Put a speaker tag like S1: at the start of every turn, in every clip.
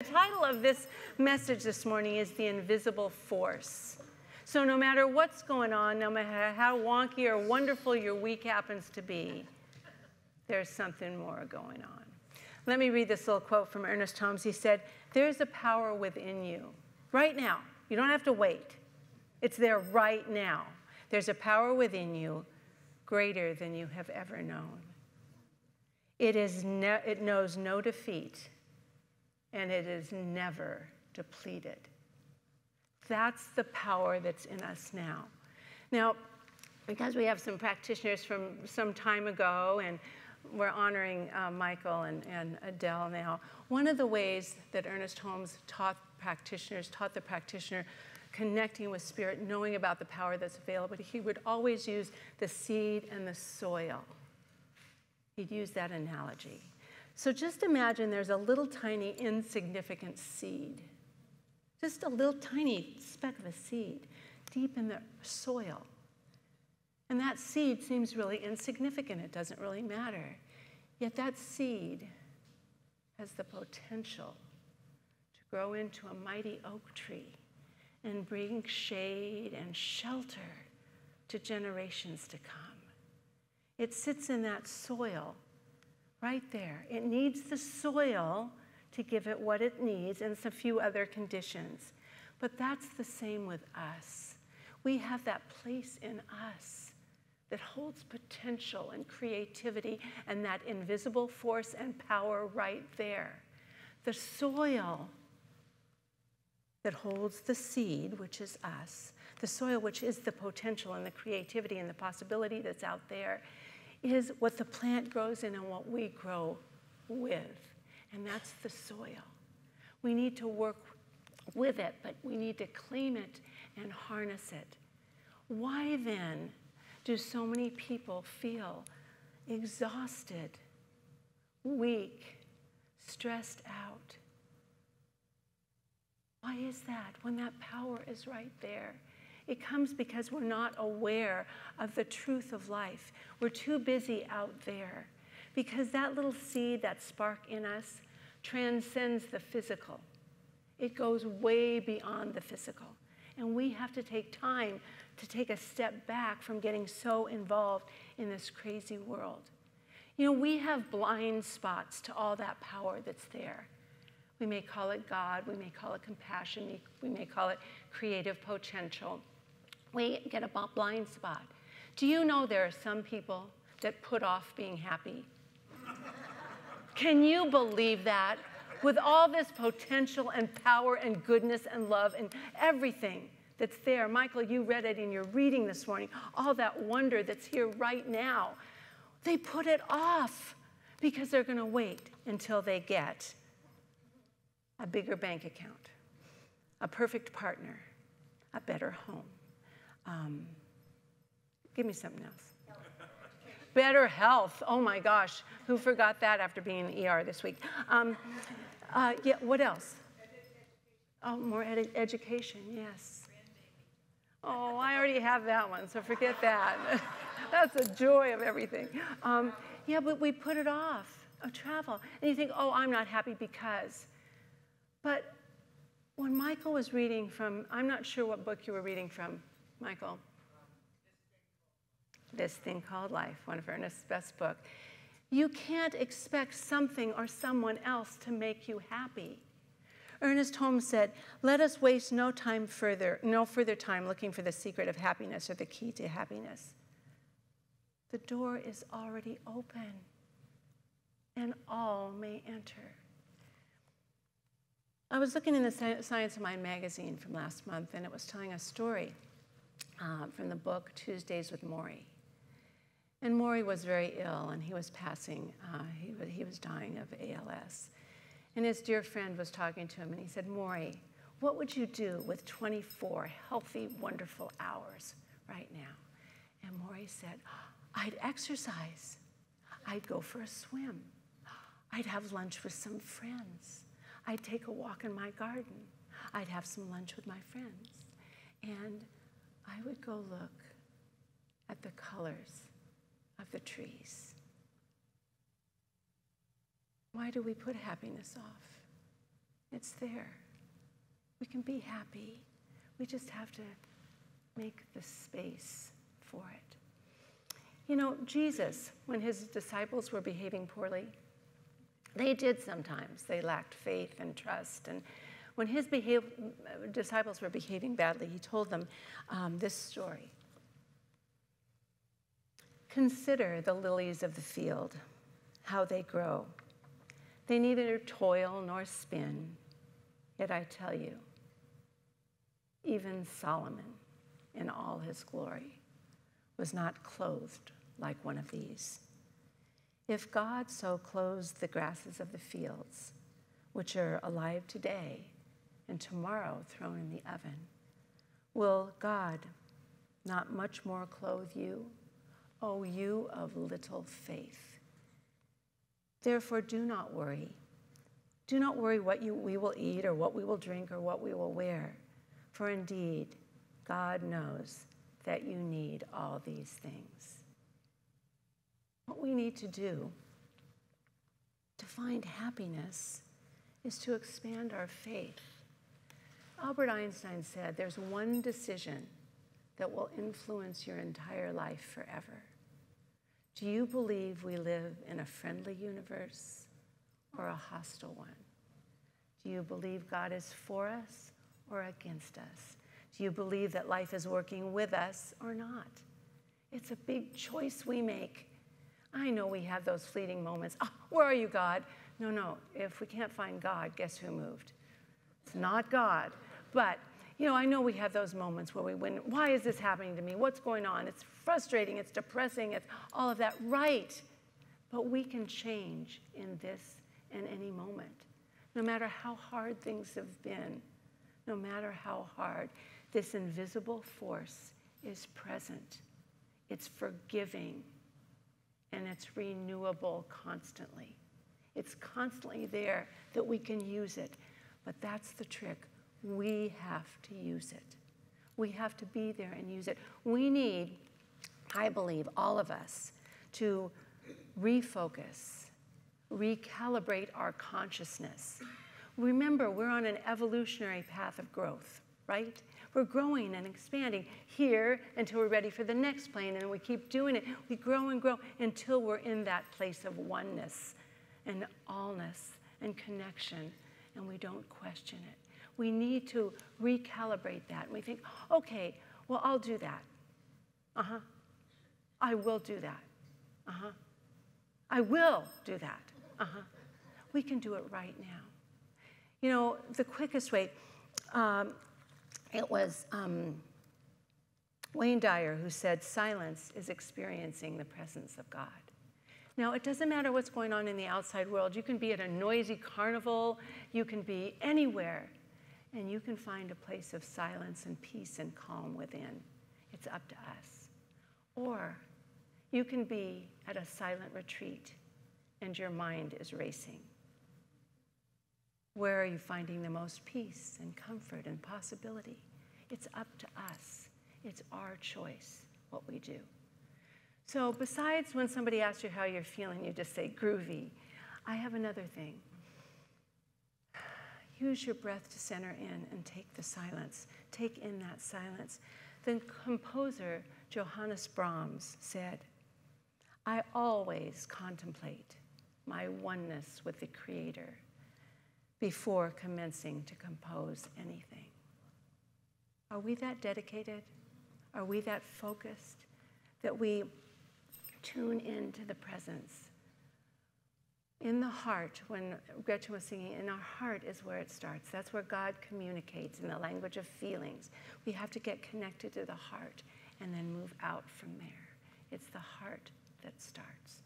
S1: The title of this message this morning is The Invisible Force. So, no matter what's going on, no matter how wonky or wonderful your week happens to be, there's something more going on. Let me read this little quote from Ernest Holmes. He said, There's a power within you right now. You don't have to wait, it's there right now. There's a power within you greater than you have ever known. It, is it knows no defeat, and it is never depleted. That's the power that's in us now. Now, because we have some practitioners from some time ago, and we're honoring uh, Michael and, and Adele now, one of the ways that Ernest Holmes taught practitioners, taught the practitioner connecting with spirit, knowing about the power that's available, he would always use the seed and the soil. He'd use that analogy. So just imagine there's a little tiny insignificant seed, just a little tiny speck of a seed deep in the soil. And that seed seems really insignificant, it doesn't really matter. Yet that seed has the potential to grow into a mighty oak tree and bring shade and shelter to generations to come. It sits in that soil right there. It needs the soil to give it what it needs and a few other conditions. But that's the same with us. We have that place in us that holds potential and creativity and that invisible force and power right there. The soil that holds the seed, which is us, the soil, which is the potential and the creativity and the possibility that's out there, is what the plant grows in and what we grow with. And that's the soil. We need to work with it, but we need to claim it and harness it. Why then do so many people feel exhausted, weak, stressed out? Why is that when that power is right there? It comes because we're not aware of the truth of life. We're too busy out there. Because that little seed, that spark in us, transcends the physical. It goes way beyond the physical. And we have to take time to take a step back from getting so involved in this crazy world. You know, we have blind spots to all that power that's there. We may call it God, we may call it compassion, we may call it creative potential. We get a blind spot. Do you know there are some people that put off being happy? Can you believe that? With all this potential and power and goodness and love and everything that's there. Michael, you read it in your reading this morning. All that wonder that's here right now. They put it off because they're going to wait until they get a bigger bank account, a perfect partner, a better home. Um, give me something else. Better health. Oh my gosh, who forgot that after being in ER this week? Um, uh, yeah, what else? Oh, more ed education, yes. Oh, I already have that one, so forget that. That's the joy of everything. Um, yeah, but we put it off, a travel. And you think, oh, I'm not happy because. But when Michael was reading from, I'm not sure what book you were reading from, Michael. This Thing Called Life, one of Ernest's best book. You can't expect something or someone else to make you happy. Ernest Holmes said, Let us waste no time further, no further time looking for the secret of happiness or the key to happiness. The door is already open, and all may enter. I was looking in the Science of Mind magazine from last month, and it was telling a story uh, from the book Tuesdays with Morrie. And Morrie was very ill, and he was passing, uh, he, he was dying of ALS. And his dear friend was talking to him, and he said, Morrie, what would you do with 24 healthy, wonderful hours right now? And Morrie said, I'd exercise. I'd go for a swim. I'd have lunch with some friends. I'd take a walk in my garden. I'd have some lunch with my friends. And I would go look at the colors of the trees. Why do we put happiness off? It's there. We can be happy. We just have to make the space for it. You know, Jesus, when his disciples were behaving poorly, they did sometimes. They lacked faith and trust. And when his disciples were behaving badly, he told them um, this story Consider the lilies of the field, how they grow. They neither toil nor spin. Yet I tell you, even Solomon, in all his glory, was not clothed like one of these. If God so clothes the grasses of the fields, which are alive today and tomorrow thrown in the oven, will God not much more clothe you, O you of little faith? Therefore, do not worry. Do not worry what you, we will eat or what we will drink or what we will wear, for indeed, God knows that you need all these things. What we need to do to find happiness is to expand our faith. Albert Einstein said there's one decision that will influence your entire life forever. Do you believe we live in a friendly universe or a hostile one? Do you believe God is for us or against us? Do you believe that life is working with us or not? It's a big choice we make. I know we have those fleeting moments. Oh, where are you, God? No, no. If we can't find God, guess who moved? It's not God. But, you know, I know we have those moments where we win. Why is this happening to me? What's going on? It's frustrating, it's depressing, it's all of that. Right. But we can change in this and any moment. No matter how hard things have been, no matter how hard, this invisible force is present. It's forgiving and it's renewable constantly. It's constantly there that we can use it. But that's the trick. We have to use it. We have to be there and use it. We need, I believe, all of us to refocus, recalibrate our consciousness. Remember, we're on an evolutionary path of growth, right? We're growing and expanding here until we're ready for the next plane, and we keep doing it. We grow and grow until we're in that place of oneness and allness and connection, and we don't question it. We need to recalibrate that. And we think, okay, well, I'll do that. Uh huh. I will do that. Uh huh. I will do that. Uh huh. We can do it right now. You know, the quickest way, um, it was um, Wayne Dyer who said, Silence is experiencing the presence of God. Now, it doesn't matter what's going on in the outside world. You can be at a noisy carnival, you can be anywhere, and you can find a place of silence and peace and calm within. It's up to us. Or you can be at a silent retreat and your mind is racing. Where are you finding the most peace and comfort and possibility? It's up to us. It's our choice what we do. So, besides when somebody asks you how you're feeling, you just say groovy. I have another thing. Use your breath to center in and take the silence. Take in that silence. The composer Johannes Brahms said, I always contemplate my oneness with the Creator before commencing to compose anything. Are we that dedicated? Are we that focused that we tune into the presence? In the heart, when Gretchen was singing, in our heart is where it starts. That's where God communicates in the language of feelings. We have to get connected to the heart and then move out from there. It's the heart that starts.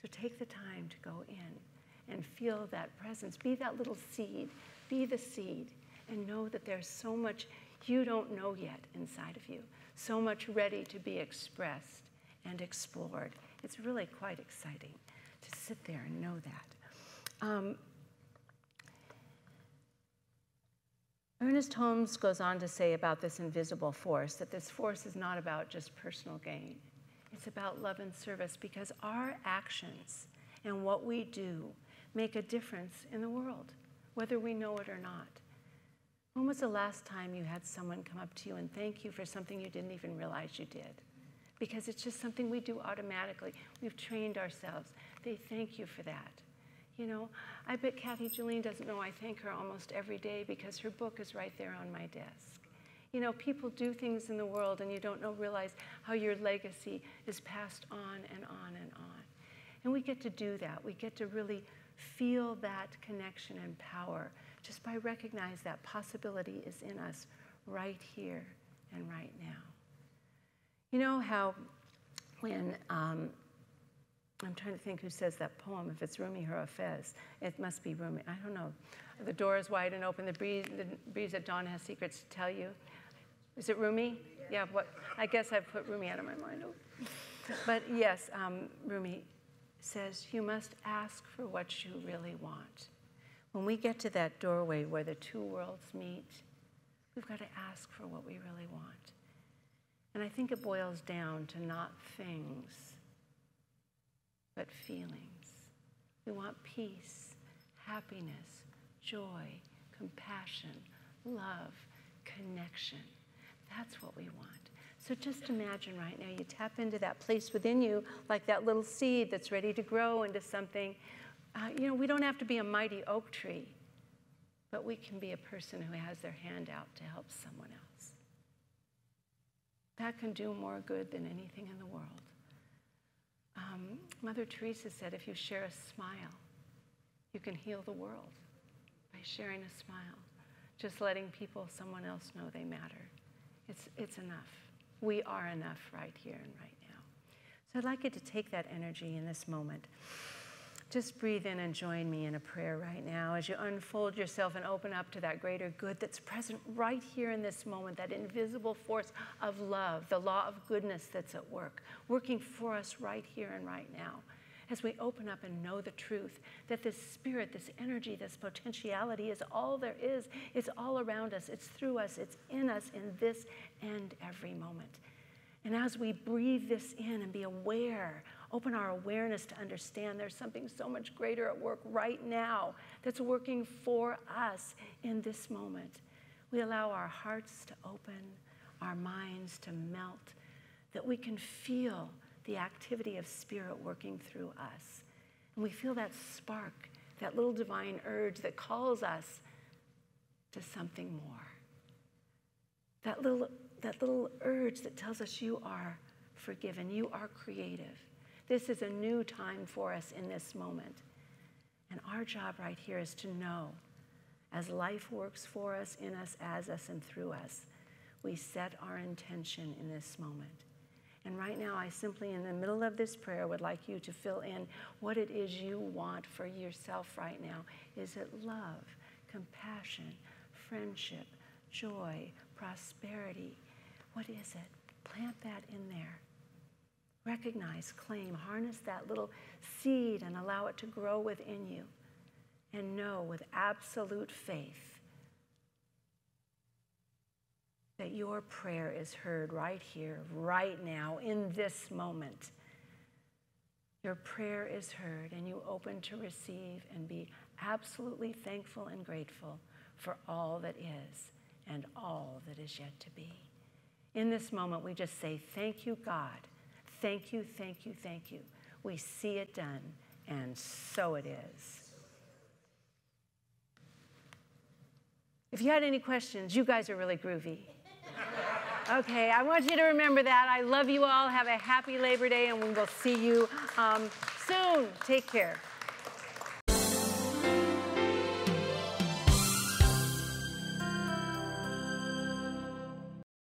S1: So take the time to go in and feel that presence. Be that little seed, be the seed, and know that there's so much you don't know yet inside of you, so much ready to be expressed and explored. It's really quite exciting to sit there and know that. Um, Ernest Holmes goes on to say about this invisible force that this force is not about just personal gain. It's about love and service because our actions and what we do make a difference in the world. whether we know it or not. When was the last time you had someone come up to you and thank you for something you didn't even realize you did? Because it's just something we do automatically. We've trained ourselves. They thank you for that. You know, I bet Kathy Juline doesn't know I thank her almost every day because her book is right there on my desk. You know, people do things in the world and you don't know, realize how your legacy is passed on and on and on. And we get to do that. We get to really feel that connection and power just by recognize that possibility is in us right here and right now. You know how when um, I'm trying to think who says that poem, if it's Rumi or Hafez. It must be Rumi. I don't know. The door is wide and open. The breeze, the breeze at dawn has secrets to tell you. Is it Rumi? Yeah, what? I guess I've put Rumi out of my mind. But yes, um, Rumi says, You must ask for what you really want. When we get to that doorway where the two worlds meet, we've got to ask for what we really want. And I think it boils down to not things, but feelings. We want peace, happiness, joy, compassion, love, connection. That's what we want. So just imagine right now you tap into that place within you, like that little seed that's ready to grow into something. Uh, you know, we don't have to be a mighty oak tree, but we can be a person who has their hand out to help someone else. That can do more good than anything in the world. Um, Mother Teresa said if you share a smile, you can heal the world by sharing a smile, just letting people, someone else know they matter. It's, it's enough. We are enough right here and right now. So I'd like you to take that energy in this moment. Just breathe in and join me in a prayer right now as you unfold yourself and open up to that greater good that's present right here in this moment, that invisible force of love, the law of goodness that's at work, working for us right here and right now as we open up and know the truth that this spirit, this energy, this potentiality is all there is. It's all around us, it's through us, it's in us in this and every moment. And as we breathe this in and be aware, open our awareness to understand there's something so much greater at work right now that's working for us in this moment. We allow our hearts to open, our minds to melt, that we can feel the activity of Spirit working through us. And we feel that spark, that little divine urge that calls us to something more. That little, that little urge that tells us you are forgiven, you are creative. This is a new time for us in this moment. And our job right here is to know as life works for us, in us, as us, and through us, we set our intention in this moment. And right now, I simply, in the middle of this prayer, would like you to fill in what it is you want for yourself right now. Is it love, compassion, friendship, joy, prosperity? What is it? Plant that in there. Recognize, claim, harness that little seed and allow it to grow within you. And know with absolute faith that your prayer is heard right here, right now, in this moment. Your prayer is heard, and you open to receive and be absolutely thankful and grateful for all that is and all that is yet to be. In this moment, we just say, Thank you, God. Thank you, thank you, thank you. We see it done, and so it is. If you had any questions, you guys are really groovy. Okay, I want you to remember that. I love you all. Have a happy Labor Day, and we will see you um, soon. Take care.